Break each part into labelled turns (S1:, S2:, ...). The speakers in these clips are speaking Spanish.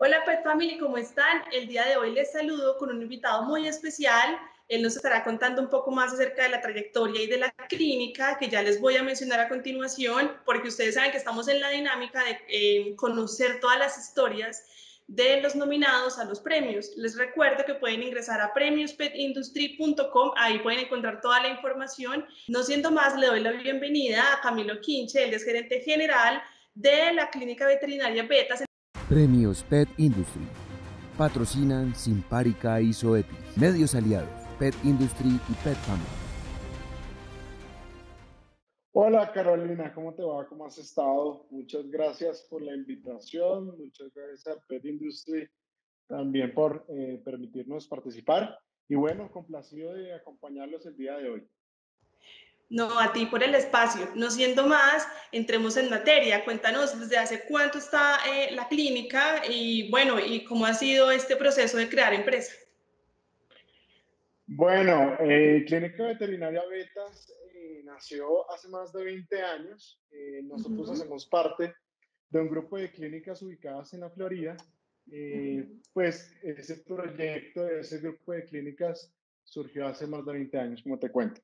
S1: Hola Pet Family, ¿cómo están? El día de hoy les saludo con un invitado muy especial. Él nos estará contando un poco más acerca de la trayectoria y de la clínica, que ya les voy a mencionar a continuación, porque ustedes saben que estamos en la dinámica de eh, conocer todas las historias de los nominados a los premios. Les recuerdo que pueden ingresar a premiospetindustry.com, ahí pueden encontrar toda la información. No siendo más, le doy la bienvenida a Camilo Quinche, él es gerente general de la Clínica Veterinaria Betas
S2: Premios Pet Industry. Patrocinan Simparica y Zoetis. Medios aliados, Pet Industry y Pet Family.
S3: Hola Carolina, ¿cómo te va? ¿Cómo has estado? Muchas gracias por la invitación, muchas gracias a Pet Industry también por eh, permitirnos participar y bueno, complacido de acompañarlos el día de hoy.
S1: No, a ti por el espacio. No siendo más, entremos en materia. Cuéntanos desde hace cuánto está eh, la clínica y bueno, y cómo ha sido este proceso de crear empresa.
S3: Bueno, eh, Clínica Veterinaria Betas eh, nació hace más de 20 años. nosotros hacemos parte de un grupo de clínicas ubicadas en la Florida. Pues ese proyecto, ese grupo de clínicas surgió hace más de 20 años, como te cuento.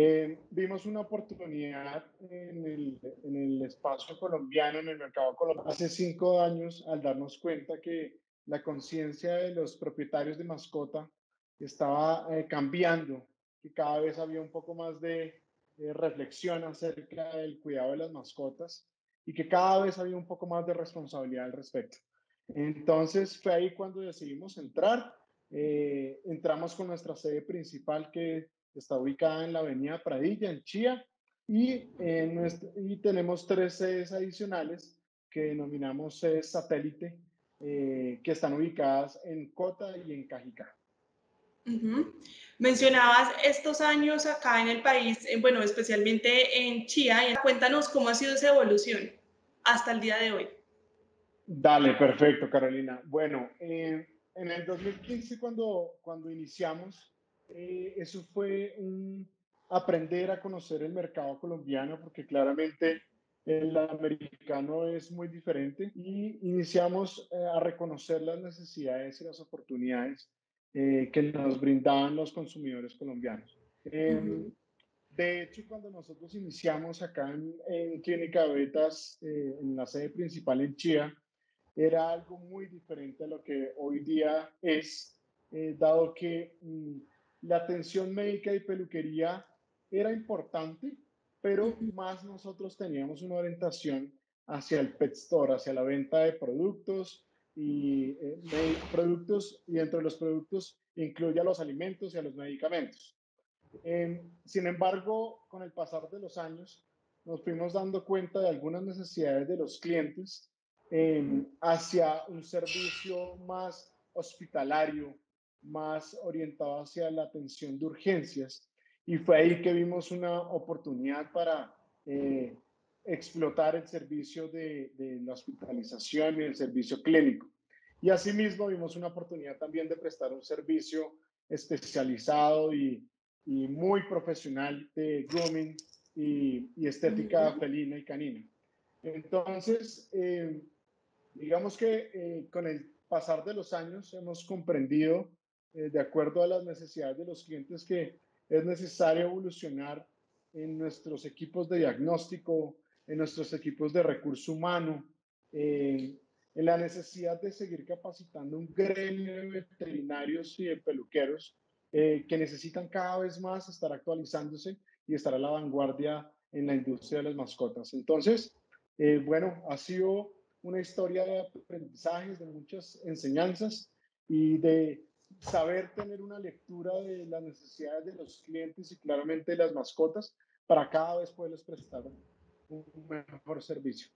S3: Eh, vimos una oportunidad en el, en el, espacio colombiano, en el mercado colombiano, hace cinco años al darnos cuenta que la conciencia de los propietarios de mascota estaba eh, cambiando, que cada vez había un poco más de, de reflexión acerca del cuidado de las mascotas y que cada vez había un poco más de responsabilidad al respecto. Entonces fue ahí cuando decidimos entrar. Eh, entramos con nuestra sede principal que está ubicada en la avenida Pradilla, en Chía, y, en y tenemos tres sedes adicionales que denominamos sedes satélite, eh, que están ubicadas en Cota y en Cajicá.
S1: Mencionabas estos años acá en el país, eh, bueno, especialmente en Chía. Cuéntanos cómo ha sido esa evolución hasta el día de hoy.
S3: Dale, perfecto, Carolina. Bueno, eh, en el 2015, cuando, cuando iniciamos, eh, eso fue un aprender a conocer el mercado colombiano, porque claramente el americano es muy diferente y iniciamos eh, a reconocer las necesidades y las oportunidades eh, que nos brindaban los consumidores colombianos. Em, de hecho, cuando nosotros iniciamos acá en, Clínica Betas, en la sede principal en Chía, era algo muy diferente a lo que hoy día es, dado que mm, la atención médica y peluquería era importante, pero más nosotros teníamos una orientación hacia el pet store, hacia la venta de productos y eh, productos y entre los productos incluye a los alimentos y a los medicamentos. Sin embargo, con el pasar de los años, nos fuimos dando cuenta de algunas necesidades de los clientes em, hacia un servicio más hospitalario, más orientado hacia la atención de urgencias y fue ahí que vimos una oportunidad para eh, explotar el servicio de, de, la hospitalización y el servicio clínico. Y asimismo vimos una oportunidad también de prestar un servicio especializado y, y muy profesional de grooming y, y estética felina y canina. Entonces, eh, digamos que eh, con el pasar de los años hemos comprendido eh, de acuerdo a las necesidades de los clientes que es necesario evolucionar en nuestros equipos de diagnóstico, en nuestros equipos de recurso humano, en la necesidad de seguir capacitando un gremio de veterinarios y de peluqueros eh, que necesitan cada vez más estar actualizándose y estar a la vanguardia en la industria de las mascotas. Entonces, eh, bueno, ha sido una historia de aprendizajes, de muchas enseñanzas y de saber tener una lectura de las necesidades de los clientes y claramente de las mascotas para cada vez poderles prestar un mejor servicio.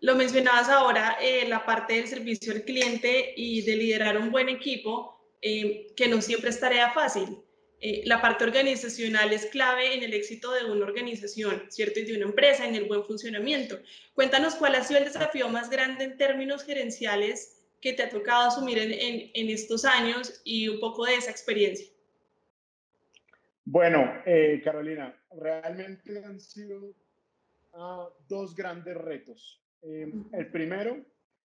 S1: Lo mencionabas ahora, eh, la parte del servicio al cliente y de liderar un buen equipo, eh, que no siempre es tarea fácil. Eh, la parte organizacional es clave en el éxito de una organización, ¿cierto? Y de una empresa, en el buen funcionamiento. Cuéntanos cuál ha sido el desafío más grande en términos gerenciales que te ha tocado asumir en, en, estos años y un poco de esa experiencia?
S3: Bueno, eh, Carolina, realmente han sido uh, dos grandes retos. Eh, el primero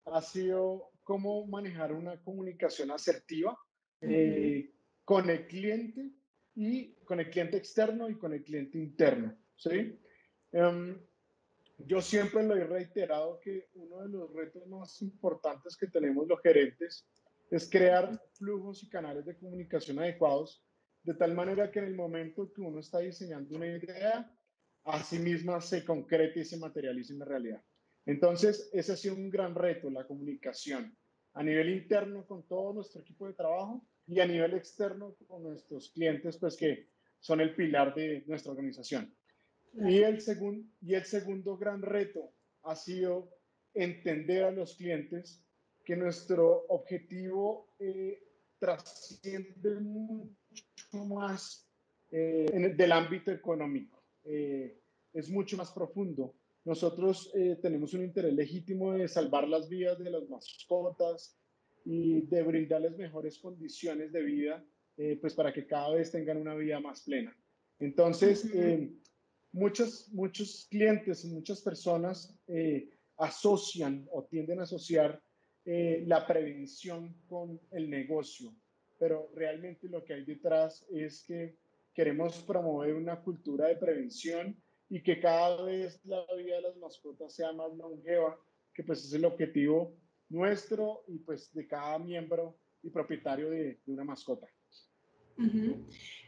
S3: ha sido cómo manejar una comunicación asertiva eh, con el cliente y con el cliente externo y con el cliente interno. ¿sí? Em, yo siempre lo he reiterado que uno de los retos más importantes que tenemos los gerentes es crear flujos y canales de comunicación adecuados, de tal manera que en el momento que uno está diseñando una idea, a sí misma se concrete y se materialice en la realidad. Entonces, ese ha sido un gran reto, la comunicación, a nivel interno con todo nuestro equipo de trabajo y a nivel externo con nuestros clientes, pues que son el pilar de nuestra organización. Y el, y el segundo gran reto ha sido entender a los clientes que nuestro objetivo eh, trasciende mucho más eh, en del ámbito económico. Eh, es mucho más profundo. Nosotros tenemos un interés legítimo de salvar las vidas de las mascotas y de brindarles mejores condiciones de vida, pues para que cada vez tengan una vida más plena. Entonces, muchos, muchos clientes y muchas personas asocian o tienden a asociar eh, la prevención con el negocio, pero realmente lo que hay detrás es que queremos promover una cultura de prevención y que cada vez la vida de las mascotas sea más longeva, que pues es el objetivo nuestro y pues de cada miembro y propietario de, una mascota.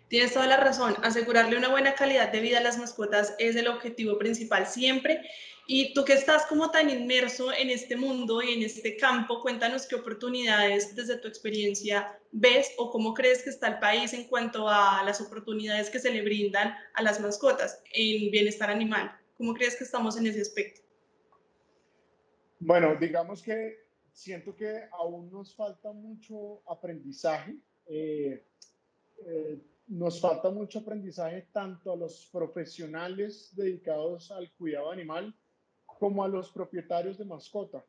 S1: Tienes toda la razón, asegurarle una buena calidad de vida a las mascotas es el objetivo principal siempre y tú que estás como tan inmerso en este mundo y en este campo, cuéntanos qué oportunidades desde tu experiencia ves o cómo crees que está el país en cuanto a las oportunidades que se le brindan a las mascotas en bienestar animal. ¿Cómo crees que estamos en ese aspecto?
S3: Bueno, digamos que siento que aún nos falta mucho aprendizaje. Eh, eh, nos falta mucho aprendizaje tanto a los profesionales dedicados al cuidado animal como a los propietarios de mascota.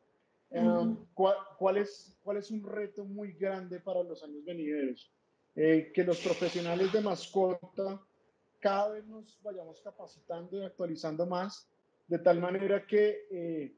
S3: ¿cuál, es, ¿Cuál es un reto muy grande para los años venideros? Eh, que los profesionales de mascota cada vez nos vayamos capacitando y actualizando más, de tal manera que eh,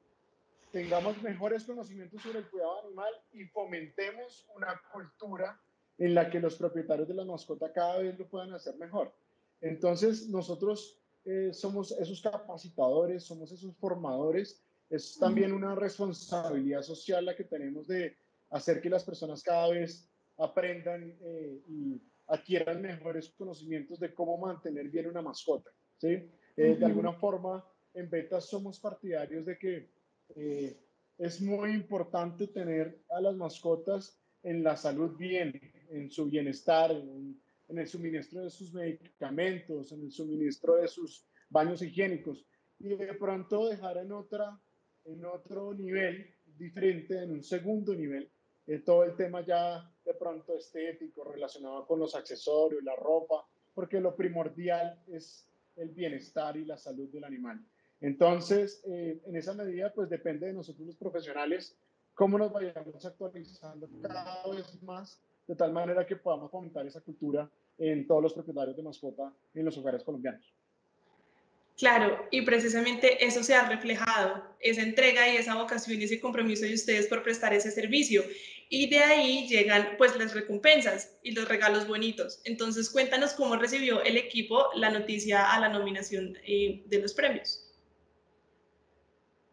S3: tengamos mejores conocimientos sobre el cuidado animal y fomentemos una cultura en la que los propietarios de la mascota cada vez lo puedan hacer mejor. Entonces, nosotros eh, somos esos capacitadores, somos esos formadores. Es también una responsabilidad social la que tenemos de hacer que las personas cada vez aprendan eh, y adquieran mejores conocimientos de cómo mantener bien una mascota. ¿sí? Eh, de alguna forma, en Betas somos partidarios de que es muy importante tener a las mascotas en la salud bien, en su bienestar, en, en el suministro de sus medicamentos, en el suministro de sus baños higiénicos y de pronto dejar en, otra, en otro nivel diferente, en un segundo nivel, eh, todo el tema ya de pronto estético relacionado con los accesorios, la ropa, porque lo primordial es el bienestar y la salud del animal. Entonces, eh, en esa medida, pues depende de nosotros los profesionales cómo nos vayamos actualizando cada vez más, de tal manera que podamos fomentar esa cultura en todos los propietarios de mascota en los hogares colombianos.
S1: Claro, y precisamente eso se ha reflejado, esa entrega y esa vocación y ese compromiso de ustedes por prestar ese servicio. Y de ahí llegan pues las recompensas y los regalos bonitos. Entonces cuéntanos cómo recibió el equipo la noticia a la nominación eh, de los premios.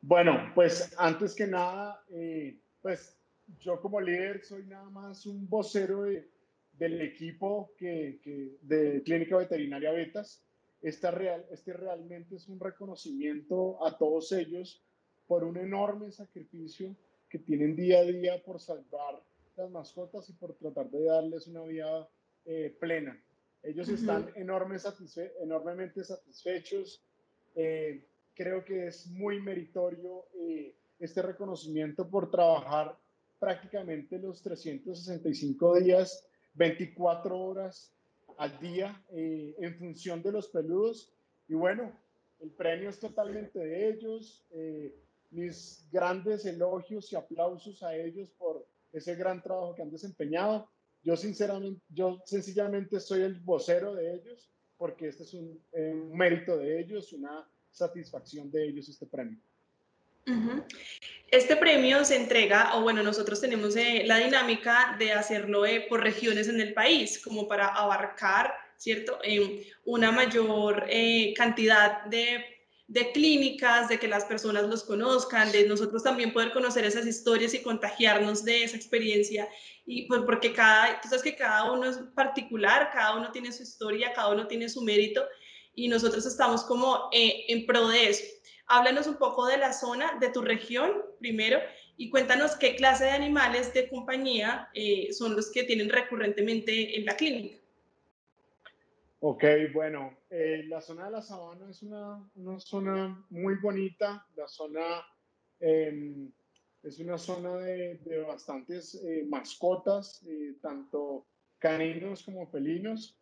S3: Bueno, pues antes que nada, eh, pues yo como líder soy nada más un vocero de, del equipo que, que, de Clínica Veterinaria Betas. Esta real, este realmente es un reconocimiento a todos ellos por un enorme sacrificio que tienen día a día por salvar las mascotas y por tratar de darles una vida eh, plena. Ellos están enorme satisfe enormemente satisfechos. Eh, creo que es muy meritorio eh, este reconocimiento por trabajar prácticamente los 365 días 24 horas al día eh, en función de los peludos. Y bueno, el premio es totalmente de ellos. Eh, mis grandes elogios y aplausos a ellos por ese gran trabajo que han desempeñado. Yo sinceramente, yo sencillamente soy el vocero de ellos porque este es un, un mérito de ellos, una satisfacción de ellos este premio.
S1: Este premio se entrega, o bueno, nosotros tenemos eh, la dinámica de hacerlo eh, por regiones en el país, como para abarcar, ¿cierto?, una mayor eh, cantidad de, de, clínicas, de que las personas los conozcan, de nosotros también poder conocer esas historias y contagiarnos de esa experiencia. Y pues porque cada, tú sabes que cada uno es particular, cada uno tiene su historia, cada uno tiene su mérito, y nosotros estamos como en pro de eso. Háblanos un poco de la zona, de tu región primero, y cuéntanos qué clase de animales de compañía eh, son los que tienen recurrentemente en la clínica.
S3: Ok, bueno, eh, la zona de la sabana es una, zona muy bonita, la zona em, es una zona de, de bastantes eh, mascotas, tanto caninos como felinos.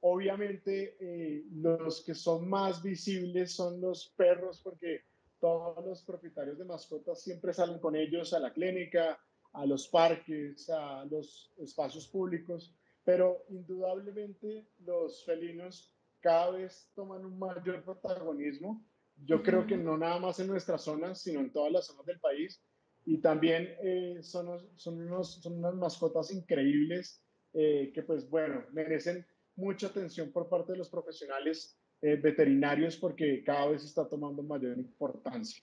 S3: Obviamente, eh, los que son más visibles son los perros, porque todos los propietarios de mascotas siempre salen con ellos a la clínica, a los parques, a los espacios públicos, pero indudablemente los felinos cada vez toman un mayor protagonismo. Yo creo que no nada más en nuestras zonas, sino en todas las zonas del país. Y también eh, son, son, unos, son unas mascotas increíbles eh, que, pues bueno, merecen mucha atención por parte de los profesionales eh, veterinarios porque cada vez está tomando mayor importancia.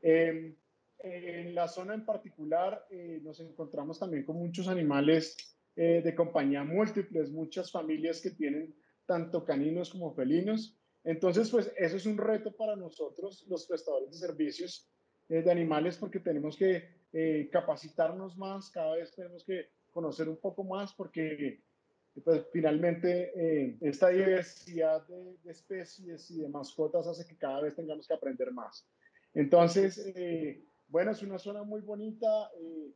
S3: Em, en la zona en particular eh, nos encontramos también con muchos animales eh, de compañía múltiples, muchas familias que tienen tanto caninos como felinos. Entonces, pues eso es un reto para nosotros, los prestadores de servicios de animales, porque tenemos que capacitarnos más, cada vez tenemos que conocer un poco más, porque pues finalmente eh, esta diversidad de, especies y de mascotas hace que cada vez tengamos que aprender más. Entonces, eh, bueno, es una zona muy bonita. Eh,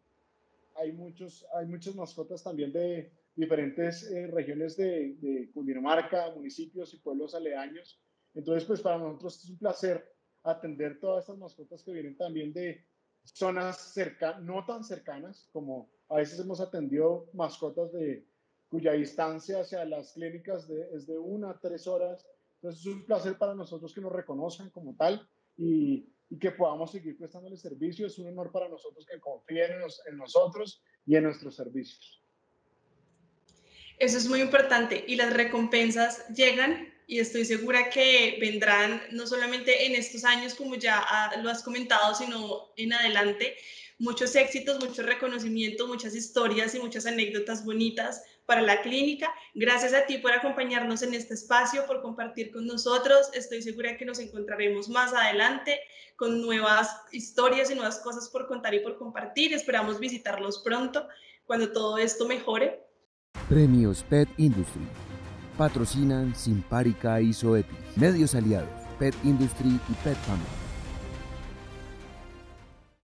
S3: hay, muchos, hay muchas mascotas también de diferentes regiones de, de Cundinamarca, municipios y pueblos aledaños. Entonces, pues para nosotros es un placer atender todas estas mascotas que vienen también de zonas cerca, no tan cercanas, como a veces hemos atendido mascotas de cuya distancia hacia las clínicas de, es de una a tres horas. Entonces es un placer para nosotros que nos reconozcan como tal y, y que podamos seguir prestando el servicio. Es un honor para nosotros que confíen en, en nosotros y en nuestros servicios.
S1: Eso es muy importante y las recompensas llegan y estoy segura que vendrán no solamente en estos años como ya lo has comentado, sino en adelante. Muchos éxitos, muchos reconocimientos, muchas historias y muchas anécdotas bonitas para la clínica. Gracias a ti por acompañarnos en este espacio, por compartir con nosotros. Estoy segura que nos encontraremos más adelante con nuevas historias y nuevas cosas por contar y por compartir. Esperamos visitarlos pronto cuando todo esto mejore.
S2: Premios Pet Industry. Patrocinan Simpárica y Zoetis. Medios aliados, Pet Industry y Pet Family.